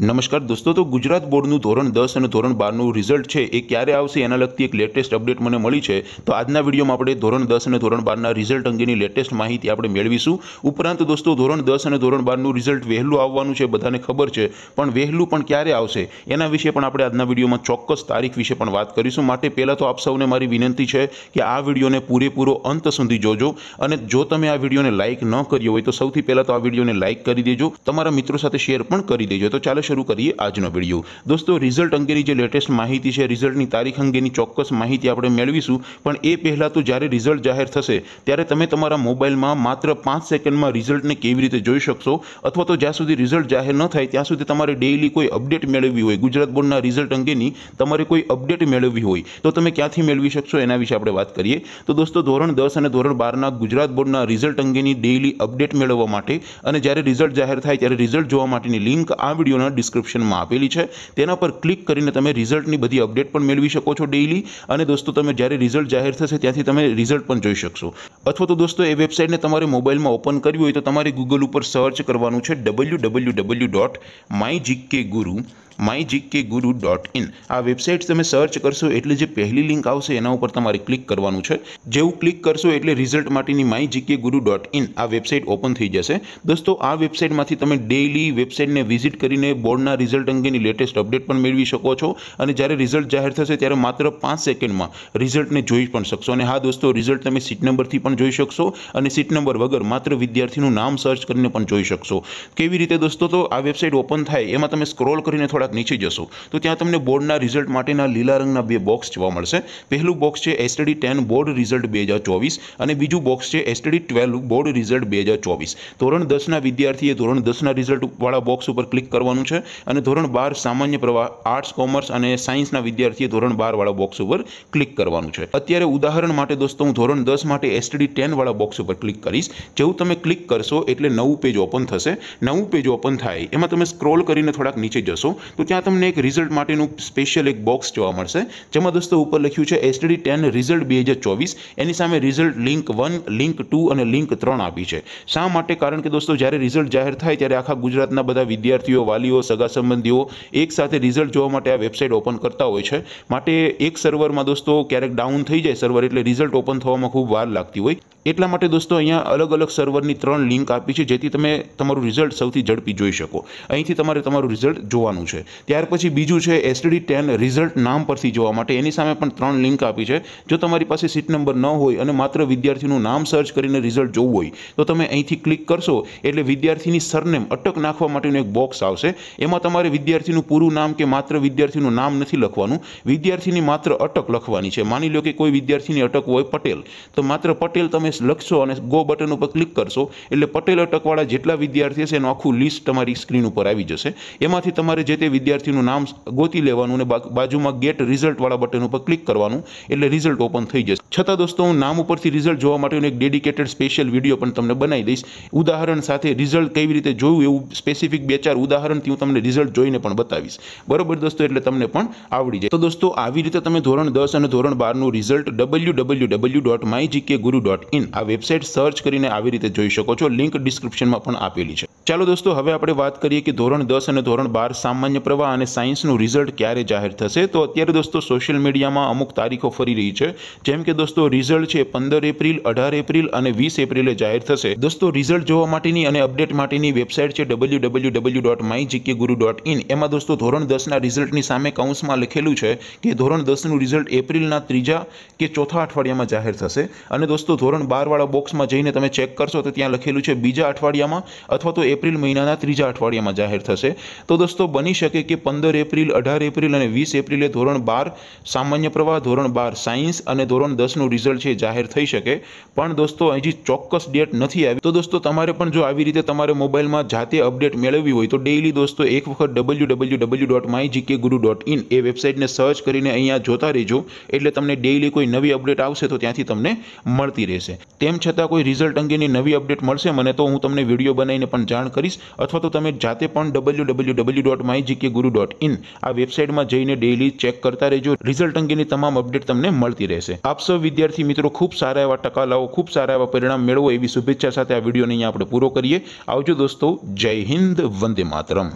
નમસ્કાર દોસ્તો, તો ગુજરાત બોર્ડનું ધોરણ દસ અને ધોરણ બારનું રિઝલ્ટ છે, એ ક્યારે આવશે એના લગતી એક લેટેસ્ટ અપડેટ મને મળી છે. તો આજના વિડીયોમાં આપણે ધોરણ દસ અને ધોરણ બારના રિઝલ્ટ અંગેની લેટેસ્ટ માહિતી આપણે મેળવીશું. ઉપરાંત દોસ્તો, ધોરણ દસ અને ધોરણ બારનું રિઝલ્ટ વહેલું આવવાનું છે, બધાને ખબર છે. પણ વહેલું પણ ક્યારે આવશે, એના વિશે પણ આપણે આજના વિડીયોમાં ચોક્કસ તારીખ વિશે પણ વાત કરીશું. માટે પહેલાં તો આપ સૌને મારી વિનંતી છે કે આ વિડીયોને પૂરેપૂરો અંત સુધી જોજો. અને જો તમે આ વિડીયોને લાઇક ન કર્યો હોય, તો સૌથી પહેલાં તો આ વિડીયોને લાઇક કરી દેજો. તમારા મિત્રો સાથે શેર પણ કરી દેજો. તો ચાલો શરૂ કરીએ આજનો વીડિયો. દોસ્તો રિઝલ્ટ અંગેની જે લેટેસ્ટ માહિતી છે રિઝલ્ટની તારીખ અંગેની ચોક્કસ માહિતી આપણે મેળવીશું. પણ એ પહેલાં તો જ્યારે રિઝલ્ટ જાહેર થશે, ત્યારે તમે તમારા મોબાઈલમાં માત્ર પાંચ સેકન્ડમાં રિઝલ્ટને કેવી રીતે જોઈ શકશો? અથવા તો જ્યાં સુધી રિઝલ્ટ જાહેર ન થાય, ત્યાં સુધી તમારે ડેઇલી કોઈ અપડેટ મેળવવી હોય. ગુજરાત બોર્ડના રિઝલ્ટ અંગેની તમારે કોઈ અપડેટ મેળવવી હોય, તો તમે ક્યાંથી મેળવી શકશો એના વિશે આપણે વાત કરીએ. તો દોસ્તો, ધોરણ દસ અને ધોરણ બારના ગુજરાત બોર્ડના રિઝલ્ટ અંગેની ડેઇલી અપડેટ મેળવવા માટે અને જ્યારે રિઝલ્ટ જાહેર થાય, ત્યારે રિઝલ્ટ જોવા માટેની લિંક આ વિડીયોના ડિસ્ક્રિપ્શનમાં આપેલી છે. તેના પર ક્લિક કરીને તમે રિઝલ્ટની બધી અપડેટ પણ મેળવી શકો છો ડેઇલી અને દોસ્તો, તમે જ્યારે રિઝલ્ટ જાહેર થશે, ત્યાંથી તમે રિઝલ્ટ પણ જોઈ શકશો. અથવા તો દોસ્તો, એ વેબસાઇટને તમારે મોબાઈલમાં ઓપન કરવી હોય તો તમારે ગૂગલ ઉપર સર્ચ કરવાનું છે W W W dot my GK guru my GK guru dot in આ વેબસાઇટ તમે સર્ચ કરશો એટલે જે પહેલી લિંક આવશે એના ઉપર તમારે ક્લિક કરવાનું છે. જેવું ક્લિક કરશો એટલે રિઝલ્ટ માટેની my GK guru dot in આ વેબસાઇટ ઓપન થઈ જશે. દોસ્તો, આ વેબસાઇટમાંથી તમે ડેઇલી વેબસાઇટને વિઝિટ કરીને બોર્ડના રિઝલ્ટ અંગેની લેટેસ્ટ અપડેટ પણ મેળવી શકો છો. અને જ્યારે રિઝલ્ટ જાહેર થશે ત્યારે માત્ર પાંચ સેકન્ડમાં રિઝલ્ટને જોઈ પણ શકશો. અને હા, દોસ્તો રિઝલ્ટ તમે સીટ નંબરથી પણ જોઈ શકશો. અને સીટ નંબર વગર માત્ર વિદ્યાર્થીનું નામ સર્ચ કરીને પણ જોઈ શકશો. કેવી રીતે દોસ્તો, તો આ વેબસાઇટ ઓપન થાય, એમાં તમે સ્ક્રોલ કરીને નીચે જશો. તો ત્યાં તમને બોર્ડના રિઝલ્ટ માટેના લીલા રંગના બે બોક્સ જોવા મળશે. પહેલું બોક્સ છે એસટીડી ટેન બોર્ડ રિઝલ્ટ બે હજાર ચોવીસ અને બીજું બોક્સ છે એસટીડી ટ્વેલ્વ બોર્ડ રિઝલ્ટ બે હજાર ચોવીસ. ધોરણ દસના વિદ્યાર્થીએ ધોરણ દસના રિઝલ્ટવાળા બોક્સ ઉપર ક્લિક કરવાનું છે અને ધોરણ બાર સામાન્ય પ્રવાહ આર્ટ્સ કોમર્સ અને સાયન્સના વિદ્યાર્થીએ ધોરણ બારવાળા બોક્સ ઉપર ક્લિક કરવાનું છે. અત્યારે ઉદાહરણ માટે દોસ્તો, હું ધોરણ દસ માટે એસટીડી ટેનવાળા બોક્સ ઉપર ક્લિક કરીશ. જેવું તમે ક્લિક કરશો એટલે નવું પેજ ઓપન થશે. નવું પેજ ઓપન થાય, એમાં તમે સ્ક્રોલ કરીને થોડાક નીચે જશો. તો ત્યાં તમને એક રિઝલ્ટ માટેનું સ્પેશિયલ એક બોક્સ જોવા મળશે. જેમાં દોસ્તો ઉપર લખ્યું છે એસટીડી ટેન રિઝલ્ટ બે હજાર ચોવીસ. એની સામે result link one link two અને લિંક ત્રણ આપી છે. શા માટે? કારણ કે દોસ્તો જ્યારે રિઝલ્ટ જાહેર થાય ત્યારે આખા ગુજરાતના બધા વિદ્યાર્થીઓ, વાલીઓ, સગા સંબંધીઓ એક સાથે રિઝલ્ટ જોવા માટે આ વેબસાઇટ ઓપન કરતા હોય છે. માટે એક સર્વરમાં દોસ્તો ક્યારેક ડાઉન થઈ જાય સર્વર એટલે રિઝલ્ટ ઓપન થવામાં ખૂબ વાર લાગતી હોય. એટલા માટે દોસ્તો અહીંયા અલગ અલગ સર્વરની ત્રણ લિંક આપી છે, જેથી તમે તમારું રિઝલ્ટ સૌથી ઝડપી જોઈ શકો. અહીંથી તમારે તમારું રિઝલ્ટ જોવાનું છે. ત્યાર પછી બીજું છે એસટીડી ટેન રિઝલ્ટ નામ પરથી જોવા માટે. એની સામે પણ ત્રણ લિંક આપી છે. જો તમારી પાસે સીટ નંબર ન હોય અને માત્ર વિદ્યાર્થીનું નામ સર્ચ કરીને રિઝલ્ટ જોવું હોય, તો તમે અહીંથી ક્લિક કરશો એટલે વિદ્યાર્થીની સરનેમ અટક નાખવા માટેનું એક બોક્સ આવશે. એમાં તમારે વિદ્યાર્થીનું પૂરું નામ કે માત્ર વિદ્યાર્થીનું નામ નથી લખવાનું. વિદ્યાર્થીની માત્ર અટક લખવાની છે. માની લો કે કોઈ વિદ્યાર્થીની અટક હોય પટેલ, તો માત્ર પટેલ તમે લખશો અને ગો બટન ઉપર ક્લિક કરશો એટલે પટેલ અટકવાળા જેટલા વિદ્યાર્થી હશે એનું આખું લિસ્ટ તમારી સ્ક્રીન ઉપર આવી જશે. એમાંથી તમારે જે તે વિદ્યાર્થીનું નામ ગોતી લેવાનું અને બાજુમાં ગેટ રિઝલ્ટવાળા બટન ઉપર ક્લિક કરવાનું, એટલે રિઝલ્ટ ઓપન થઈ જશે. છતાં દોસ્તો, હું નામ ઉપરથી રિઝલ્ટ જોવા માટેનું એક ડેડિકેટેડ સ્પેશિયલ વીડિયો પણ તમને બનાવી દઈશ. ઉદાહરણ સાથે રિઝલ્ટ કેવી રીતે જોયું એવું સ્પેસિફિક બે ચાર ઉદાહરણથી હું તમને રિઝલ્ટ જોઈને પણ બતાવીશ. બરોબર દોસ્તો, એટલે તમને પણ આવડી જાય. તો દોસ્તો, આવી રીતે તમે ધોરણ દસ અને ધોરણ બારનું result W W W dot my GK guru dot in આ વેબસાઇટ સર્ચ કરીને આવી રીતે જોઈ શકો છો. લિંક ડિસ્ક્રિપ્શનમાં પણ આપેલી છે. ચાલો દોસ્તો, હવે આપણે વાત કરીએ કે ધોરણ દસ અને ધોરણ બાર સામાન્ય પ્રવાહ અને સાયન્સનું રિઝલ્ટ ક્યારે જાહેર થશે? તો અત્યારે દોસ્તો સોશિયલ મીડિયામાં અમુક તારીખો ફરી રહી છે. જેમ કે દોસ્તો રિઝલ્ટ છે પંદર એપ્રિલ, અઢાર એપ્રિલ અને વીસ એપ્રિલે જાહેર થશે. દોસ્તો રિઝલ્ટ જોવા માટેની અને અપડેટ માટેની વેબસાઇટ છે W W W dot my GK guru dot in એમાં દોસ્તો ધોરણ દસના રિઝલ્ટની સામે કૌંસમાં લખેલું છે કે ધોરણ દસનું રિઝલ્ટ એપ્રિલના ત્રીજા કે ચોથા અઠવાડિયામાં જાહેર થશે. અને દોસ્તો ધોરણ બારવાળા બોક્સમાં જઈને તમે ચેક કરશો તો ત્યાં લખેલું છે બીજા અઠવાડિયામાં અથવા તો એપ્રિલ મહિનાના ત્રીજા અઠવાડિયામાં જાહેર થશે. તો દોસ્તો બની શકે કે પંદર એપ્રિલ, અઢાર એપ્રિલ અને વીસ એપ્રિલે ધોરણ બાર સામાન્ય પ્રવાહ, ધોરણ બાર સાયન્સ અને ધોરણ દસનું રિઝલ્ટ છે જાહેર થઈ શકે. પણ દોસ્તો હજી ચોક્કસ ડેટ નથી આવી. તો દોસ્તો, તમારે પણ જો આવી રીતે તમારે મોબાઈલમાં જાતે અપડેટ મેળવવી હોય, તો ડેઈલી દોસ્તો, એક વખત W W W dot my GK guru dot in એ વેબસાઇટને સર્ચ કરીને અહીંયા જોતા રહેજો. એટલે તમને ડેઈલી કોઈ નવી અપડેટ આવશે, તો ત્યાંથી તમને મળતી રહેશે. તેમ છતાં કોઈ રિઝલ્ટ અંગેની નવી અપડેટ મળશે મને, તો હું તમને વીડિયો બનાવીને પણ જાણ કરીશ. અથવા તો તમે જાતે પણ W W W dot my GK guru dot in આ વેબસાઇટમાં જઈને ડેઇલી ચેક કરતા રહેજો. રિઝલ્ટ અંગેની તમામ અપડેટ તમને મળતી રહેશે. આપ વિદ્યાર્થી મિત્રો, ખૂબ સારા એવા ટકા લાવો ખૂબ સારા એવા પરિણામ મેળવો એવી શુભેચ્છા સાથે આ વિડીયોને અહીંયા આપણે પૂરો કરીએ. આવજો દોસ્તો, જય હિન્દ, વંદે માતરમ.